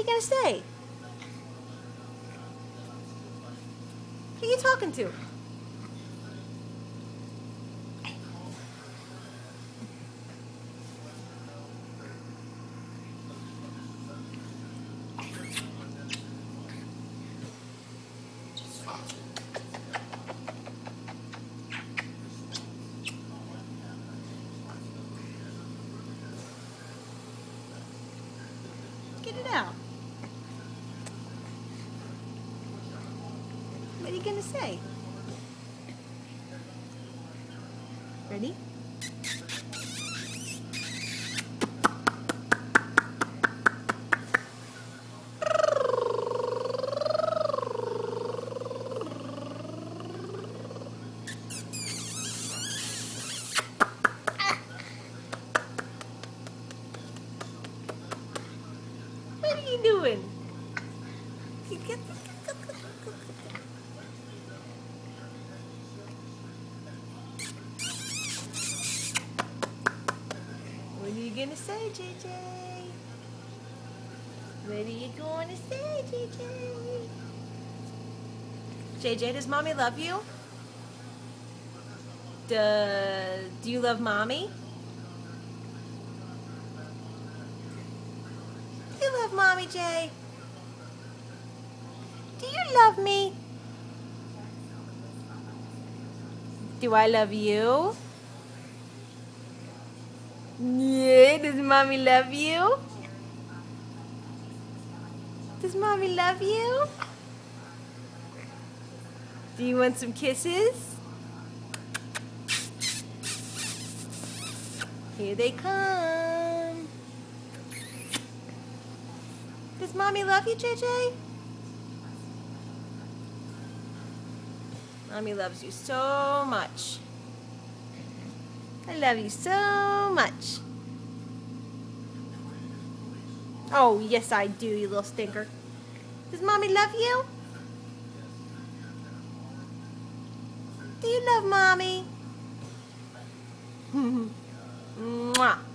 you gonna say? Who are you talking to? Get it out. What are you gonna say? Ready? What are you doing? You gonna say, JJ? What are you going to say, JJ? JJ, does mommy love you? Duh, do you love mommy? Do you love mommy, Jay? Do you love me? Do I love you? Yeah, does mommy love you? Does mommy love you? Do you want some kisses? Here they come. Does mommy love you, JJ? Mommy loves you so much. I love you so much. Oh, yes I do, you little stinker. Does mommy love you? Do you love mommy? Mwah.